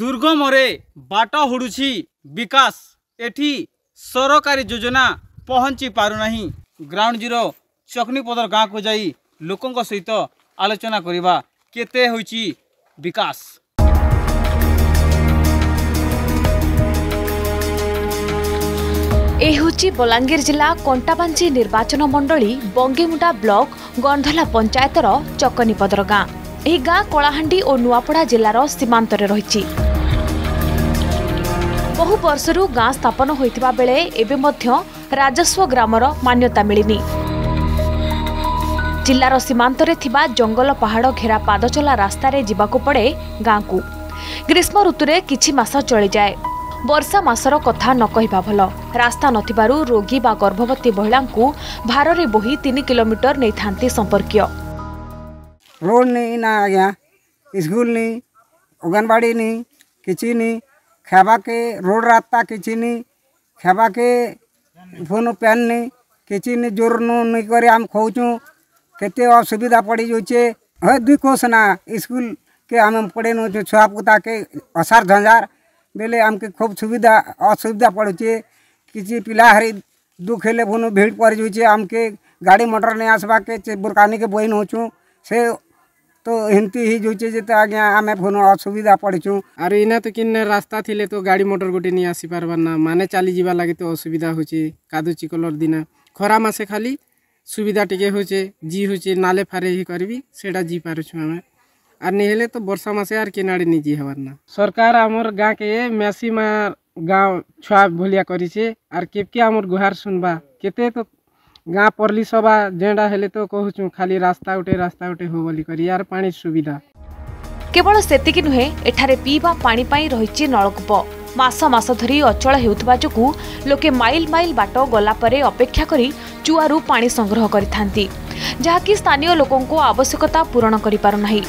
ଦୁର୍ଗମରେ ବାଟ ହୁଡ଼ୁଛି ବିକାଶ ଏଠି ସରକାରୀ ଯୋଜନା ପହଞ୍ଚି ପାରୁନାହିଁ ଗ୍ରାଉଣ୍ଡ ଜିରୋ ଚକନିପଦର ଗାଁକୁ ଯାଇ ଲୋକଙ୍କ ସହିତ ଆଲୋଚନା କରିବା କେତେ ହୋଇଛି ବିକାଶ ଏ ହେଉଛି ବଲାଙ୍ଗୀର ଜିଲ୍ଲା କଣ୍ଟାବାଞ୍ଜି ନିର୍ବାଚନ ମଣ୍ଡଳୀ ବଙ୍ଗିମୁଣ୍ଡା ବ୍ଲକ ଗନ୍ଧଲା ପଞ୍ଚାୟତର ଚକନିପଦର ଗାଁ ଏହି ଗାଁ କଳାହାଣ୍ଡି ଓ ନୂଆପଡ଼ା ଜିଲ୍ଲାର ସୀମାନ୍ତରେ ରହିଛି ବହୁ ବର୍ଷରୁ ଗାଁ ସ୍ଥାପନ ହୋଇଥିବା ବେଳେ ଏବେ ମଧ୍ୟ ରାଜସ୍ୱ ଗ୍ରାମର ମାନ୍ୟତା ମିଳିନି ଜିଲ୍ଲାର ସୀମାନ୍ତରେ ଥିବା ଜଙ୍ଗଲ ପାହାଡ଼ ଘେରା ପାଦଚଲା ରାସ୍ତାରେ ଯିବାକୁ ପଡ଼େ ଗାଁକୁ ଗ୍ରୀଷ୍ମ ଋତୁରେ କିଛି ମାସ ଚଳିଯାଏ ବର୍ଷା ମାସର କଥା ନ କହିବା ଭଲ ରାସ୍ତା ନଥିବାରୁ ରୋଗୀ ବା ଗର୍ଭବତୀ ମହିଳାଙ୍କୁ ଭାରରେ ବୋହି ତିନି କିଲୋମିଟର ନେଇଥାନ୍ତି ସମ୍ପର୍କୀୟ रोड नहीं ना आ गया स्कूल नहीं आंगनबाड़ी नहीं किसी नहीं खेबा के रोड रास्ता किसी नहीं खेबा के फोन पेन नहीं किसी नहीं जोर नहीं करे आम खोचू केते असुविधा पड़ी जाचे हे दुई कोस ना स्कूल के आम पढ़े नो छुआ पुता के असार झंझार बेले के खूब सुविधा असुविधा पड़ुचे किसी पिला हरी दुख हेले फोन भीड़ पड़ जाचे आमके गाड़ी मटर नहीं आसवा के बुरकानी के बोइन होचू से तो ଏମିତି ହେଇଯାଉଛେ ଯେ ତ ଆଜ୍ଞା ଆମେ ପୁଣି ଅସୁବିଧା ପଡ଼ିଛୁ ଆରୁ ଇନା ତ କିନ୍ ରାସ୍ତା ଥିଲେ ତ ଗାଡ଼ି ମଟର ଗୋଟେ ନେଇ ଆସିପାରବା ନା ମାନେ ଚାଲିଯିବା ଲାଗି ତ ଅସୁବିଧା ହେଉଛି କାଦୁଚି କଲର୍ ଦିନା ଖରା ମାସେ ଖାଲି ସୁବିଧା ଟିକେ ହେଉଛେ ଜି ହେଉଛେ ନାଲେ ଫାରେ ହିଁ କରିବି ସେଇଟା ଜି ପାରୁଛୁ ଆମେ ଆର୍ ନେଇ ହେଲେ ତ ବର୍ଷା ମାସେ ଆର୍ କେନାଡ଼େ ନେଇ ଜି ହେବାର ନା ସରକାର ଆମର ଗାଁକେ ମେସି ମା ଗାଁ ଛୁଆ ଭଳିଆ କରିଛେ ଆର୍ କେବକେ ଆମର ଗୁହାର ଶୁନବା କେତେ ତ ଗାଁ ପର୍ଲି ସଭା ଯେଉଁଟା ହେଲେ ତ କହୁଛୁ ଖାଲି ରାସ୍ତା ଗୋଟେ ରାସ୍ତା ଗୋଟେ ହଉ ବୋଲି କରି ଏହାର ପାଣି ସୁବିଧା କେବଳ ସେତିକି ନୁହେଁ ଏଠାରେ ପିଇବା ପାଣି ପାଇଁ ରହିଛି ନଳକୂପ ମାସ ମାସ ଧରି ଅଚଳ ହେଉଥିବା ଯୋଗୁଁ ଲୋକେ ମାଇଲ ମାଇଲ ବାଟ ଗଲା ପରେ ଅପେକ୍ଷା କରି ଚୁଆରୁ ପାଣି ସଂଗ୍ରହ କରିଥାନ୍ତି ଯାହାକି ସ୍ଥାନୀୟ ଲୋକଙ୍କୁ ଆବଶ୍ୟକତା ପୂରଣ କରିପାରୁନାହିଁ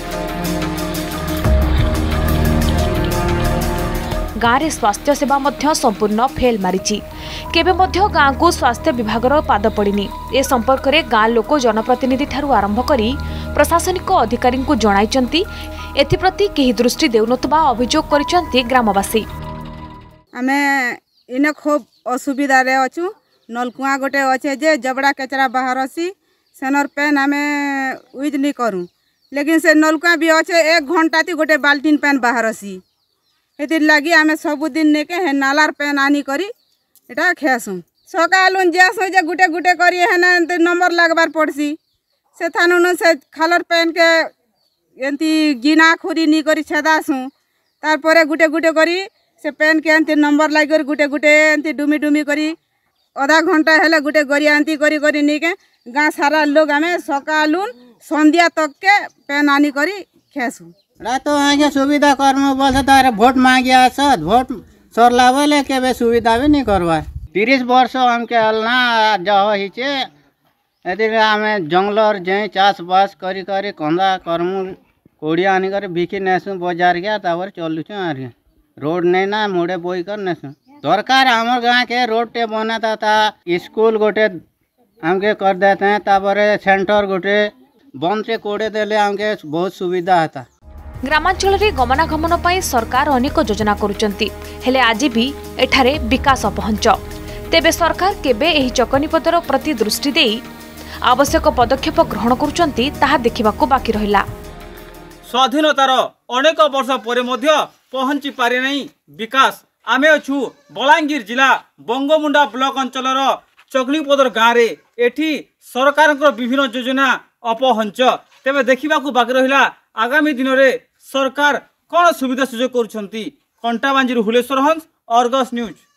ଗାଁରେ ସ୍ୱାସ୍ଥ୍ୟ ସେବା ମଧ୍ୟ ସମ୍ପୂର୍ଣ୍ଣ ଫେଲ୍ ମାରିଛି କେବେ ମଧ୍ୟ ଗାଁକୁ ସ୍ୱାସ୍ଥ୍ୟ ବିଭାଗର ପାଦ ପଡ଼ିନି ଏ ସମ୍ପର୍କରେ ଗାଁ ଲୋକ ଜନପ୍ରତିନିଧିଠାରୁ ଆରମ୍ଭ କରି ପ୍ରଶାସନିକ ଅଧିକାରୀଙ୍କୁ ଜଣାଇଛନ୍ତି ଏଥିପ୍ରତି କେହି ଦୃଷ୍ଟି ଦେଉନଥିବା ଅଭିଯୋଗ କରିଛନ୍ତି ଗ୍ରାମବାସୀ ଆମେ ଇନେ ଖୁବ୍ ଅସୁବିଧାରେ ଅଛୁ ନଲକୁଆଁ ଗୋଟେ ଅଛେ ଯେ ଜବଡ଼ା କେଚରା ବାହାରସି ସେନର୍ ପେନ୍ ଆମେ ୟୁଜ୍ ନି କରୁଁ ଲେକିନ୍ ସେ ନଲକୁଆଁ ବି ଅଛେ ଏକ ଘଣ୍ଟାତି ଗୋଟେ ବାଲ୍ଟିନ୍ ପେନ୍ ବାହାରସି ସେଥିର୍ ଲାଗି ଆମେ ସବୁଦିନ ନେକେ ହେ ନାଲାର ପେନ୍ ଆନିକରି এটা খেয়াসুঁ সকালু যাসুঁ যে গুটে গুটে করি হেনা এমতি নম্বর লাগবার পড়ছি সেথানুন সে খালর পেনকে এমতি গিনা খুরি নি করি ছেদাসুঁ তারপরে গুটে গুটে করি সে পেনকে এমতি নম্বর লাগি গুটে গুটে এমতি ডুমি ডুমি করি অধা ঘন্টা হলে গুটে গড়িয়া এমতি করি করি নিকে গাঁ সারা লোক আমি সকালুন সন্ধ্যা তককে পেন আনি করি খেসুঁ তো সুবিধা কর্ম বলছে তার ভোট মাগি আসত ভোট सरला बोले के सुविधा भी नहीं करवा तीस वर्ष हमके अलना जह हिचे यदि आम जंगलर जे बास करी करी कंदा करमु कोड़ी आनी कर बिकी नेसु बजार गया तापर तो चलुचु आर रोड नहीं ना मुड़े बोई कर नेसु सरकार आमर गाँव के रोड टे बना था स्कूल गोटे हमके कर देते हैं तापर सेंटर गोटे बंद से कोड़े देले हमके बहुत सुविधा था ग्रामाञ्चल रे गमानाघमाना पय सरकार अनेक योजना करूचंती हेले आजि भी एठारे विकास अपहंच तेबे सरकार केबे एही चकनीपदर प्रति दृष्टि देई आवश्यक पदक्षेप ग्रहण करूचंती तहा देखिबाकू बाकी रहिला स्वाधीनतार अनेक वर्ष परे मध्ये पहुंची पारै नै विकास आमे अछु बलांगिर जिल्ला बोंगोमुंडा ब्लोक अञ्चल रो चकलीपदर गारे एठी सरकारकर विभिन्न योजना अपहंच तेबे देखिबाकू बाकी रहिला आगामी दिन रे सरकार कविधा सुझो गर्ुन कन्टाबा हुलेश्वर हंस अर्गज न्यूज